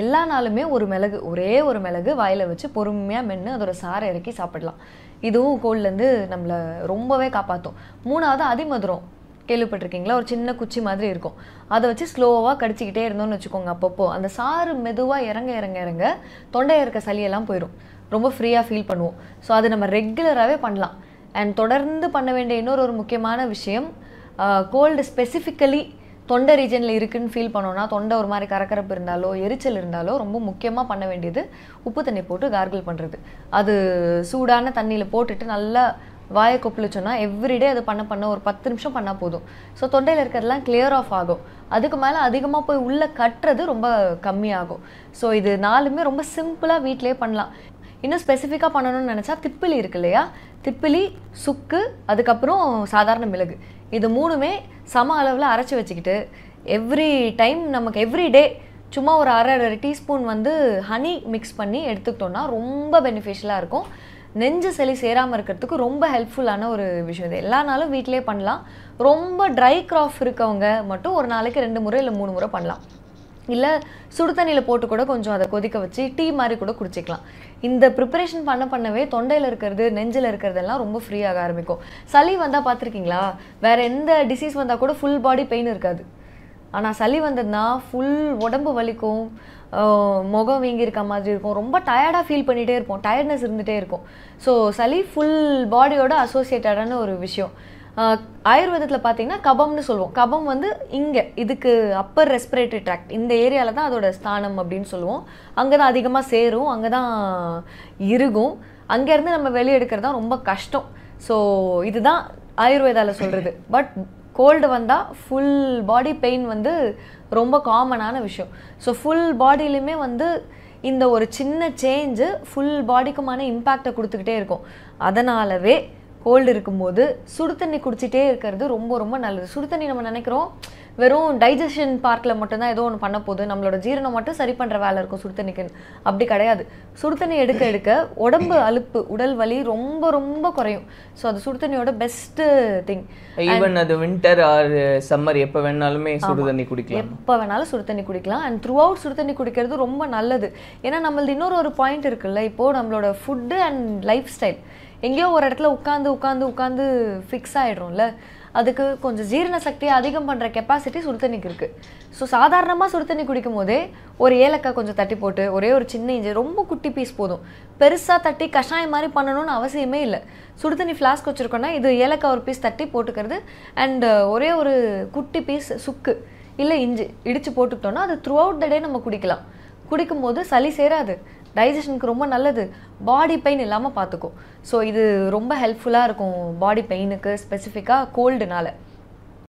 எல்லா நாளுமே ஒரு மிளகு ஒரே ஒரு மிளகு வாயில் வச்சு பொறுமையாக மென்று அதோட சாரை இறக்கி சாப்பிடலாம். இதுவும் கோல்ட்லேருந்து நம்மளை ரொம்பவே காப்பாற்றும் மூணாவது அதிமதுரம். கேள்விப்பட்டிருக்கீங்களா? ஒரு சின்ன குச்சி மாதிரி இருக்கும். அதை வச்சு ஸ்லோவாக கடிச்சிக்கிட்டே இருந்தோம்னு வச்சுக்கோங்க அப்பப்போ. அந்த சாறு மெதுவாக இறங்க இறங்க இறங்க தொண்டை இருக்க சளியெல்லாம் போயிடும் ரொம்ப ஃப்ரீயாக ஃபீல் பண்ணுவோம். ஸோ அது நம்ம ரெகுலராகவே பண்ணலாம். அண்ட் தொடர்ந்து பண்ண வேண்டிய இன்னொரு ஒரு முக்கியமான விஷயம் கோல்டு ஸ்பெசிஃபிக்கலி தொண்டை ரீஜனில் இருக்குன்னு ஃபீல் பண்ணோன்னா தொண்டை ஒரு மாதிரி கரக்கரப்பு இருந்தாலோ எரிச்சல் இருந்தாலோ ரொம்ப முக்கியமாக பண்ண வேண்டியது உப்பு தண்ணி போட்டு கார்கிள் பண்ணுறது அது சூடான தண்ணியில் போட்டுட்டு நல்லா வாயை கொப்பளிச்சோன்னா எவ்ரிடே அது பண்ண பண்ண ஒரு பத்து நிமிஷம் பண்ணால் போதும். ஸோ தொண்டையில் இருக்கிறதெல்லாம் கிளியர் ஆஃப் ஆகும். அதுக்கு மேலே அதிகமாக போய் உள்ளே கட்டுறது ரொம்ப கம்மியாகும். ஸோ இது நாலுமே ரொம்ப சிம்பிளாக வீட்டிலேயே பண்ணலாம். இன்னும் ஸ்பெசிஃபிக்காக பண்ணணும்னு நினச்சா திப்பிலி இருக்கு இல்லையா? திப்பிலி சுக்கு அதுக்கப்புறம் சாதாரண மிளகு. இது மூணுமே சம அளவில் அரைச்சி வச்சுக்கிட்டு எவ்ரி டைம் நமக்கு எவ்ரி டே சும்மா ஒரு அரை அரை டீஸ்பூன் வந்து ஹனி மிக்ஸ் பண்ணி எடுத்துக்கிட்டோன்னா ரொம்ப பெனிஃபிஷியலாக இருக்கும். நெஞ்சு சளி சேராமல் இருக்கிறதுக்கு ரொம்ப ஹெல்ப்ஃபுல்லான ஒரு விஷயம் இது. எல்லா நாளும் வீட்டிலே பண்ணலாம். ரொம்ப ட்ரை கிராஃப் இருக்கவங்க மட்டும் ஒரு நாளைக்கு ரெண்டு முறை இல்லை மூணு முறை பண்ணலாம். இல்லை சுடு தண்ணியில் போட்டு கூட கொஞ்சம் அதை கொதிக்க வச்சு டீ மாதிரி கூட குடிச்சிக்கலாம். இந்த ப்ரிப்பரேஷன் பண்ண பண்ணவே தொண்டையில் இருக்கிறது நெஞ்சில் இருக்கிறதெல்லாம் ரொம்ப ஃப்ரீயாக ஆரம்பிக்கும். சளி வந்தால் பார்த்துருக்கீங்களா? வேற எந்த டிசீஸ் வந்தால் கூட ஃபுல் பாடி பெயின் இருக்காது. ஆனால் சளி வந்ததுன்னா ஃபுல் உடம்பு வலிக்கும் முகம் வீங்கி இருக்க மாதிரி இருக்கும். ரொம்ப டயர்டாக ஃபீல் பண்ணிகிட்டே இருப்போம். டயர்ட்னஸ் இருந்துகிட்டே இருக்கும். ஸோ சளி ஃபுல் பாடியோட அசோசியேட்டடான ஒரு விஷயம். ஆயுர்வேதத்தில் பார்த்தீங்கன்னா கபம்னு சொல்லுவோம். கபம் வந்து இங்கே இதுக்கு அப்பர் ரெஸ்பிரேட்டரி ட்ராக்ட் இந்த ஏரியாவில் தான் அதோட ஸ்தானம் அப்படின்னு சொல்லுவோம். அங்கே தான் அதிகமாக சேரும் அங்கே தான் இருகும் அங்கேருந்து நம்ம வெளியே எடுக்கிறது தான் ரொம்ப கஷ்டம். ஸோ இதுதான் ஆயுர்வேதாவில் சொல்கிறது பட் கோல்டு வந்தால் ஃபுல் பாடி பெயின் வந்து ரொம்ப காமனான விஷயம். ஸோ ஃபுல் பாடியிலுமே வந்து இந்த ஒரு சின்ன சேஞ்சு ஃபுல் பாடிக்குமான இம்பேக்டை கொடுத்துக்கிட்டே இருக்கும். அதனாலவே கோல்டு இருக்கும்போது சுடு தண்ணி குடிச்சிட்டே இருக்கிறது ரொம்ப ரொம்ப நல்லது. சுடு தண்ணி நம்ம நினைக்கிறோம் வெறும் டைஜஷன் பார்க்கில் மட்டும்தான் ஏதோ ஒன்று பண்ண போகுது. நம்மளோட ஜீரணம் மட்டும் சரி பண்ணுற வேலை இருக்கும் சுடு தண்ணிக்கு அப்படி கிடையாது. சுடு தண்ணி எடுக்க எடுக்க உடம்பு அலுப்பு உடல் வலி ரொம்ப ரொம்ப குறையும். ஸோ அது சுடு தண்ணியோட பெஸ்ட்டு திங் ஈவன் அது வின்டர் ஆர் சம்மர் எப்போ வேணாலுமே சுடு தண்ணி குடிக்கலாம். எப்போ வேணாலும் சுடு தண்ணி குடிக்கலாம். அண்ட் த்ரூ அவுட் சுடு தண்ணி குடிக்கிறது ரொம்ப நல்லது. ஏன்னா நம்மளது இன்னொரு ஒரு பாயிண்ட் இருக்குல்ல இப்போது நம்மளோட ஃபுட்டு அண்ட் லைஃப் ஸ்டைல் எங்கேயோ ஒரு இடத்துல உட்காந்து உட்காந்து உட்காந்து ஃபிக்ஸ் ஆகிடும்ல அதுக்கு கொஞ்சம் ஜீரண சக்தியை அதிகம் பண்ணுற கெப்பாசிட்டி சுடு தண்ணிக்கு இருக்குது ஸோ சாதாரணமாக சுடுதண்ணி குடிக்கும் போதே ஒரு ஏலக்காய் கொஞ்சம் தட்டி போட்டு ஒரே ஒரு சின்ன இஞ்சி ரொம்ப குட்டி பீஸ் போதும். பெருசாக தட்டி கஷாயம் மாதிரி பண்ணணும்னு அவசியமே இல்லை. சுடு தண்ணி ஃப்ளாஸ்க் வச்சுருக்கோன்னா இது ஏலக்காய் ஒரு பீஸ் தட்டி போட்டுக்கிறது அண்ட் ஒரே ஒரு குட்டி பீஸ் சுக்கு இல்லை இஞ்சி இடித்து போட்டுக்கிட்டோன்னா அது த்ரூ அவுட் த டே நம்ம குடிக்கலாம். குடிக்கும்போது சளி சேராது. டைஜஷனுக்கு ரொம்ப நல்லது. பாடி பெயின் இல்லாமல் பார்த்துக்கும் ஸோ இது ரொம்ப ஹெல்ப்ஃபுல்லாக இருக்கும் பாடி பெயினுக்கு ஸ்பெசிஃபிக்காக கோல்டுனால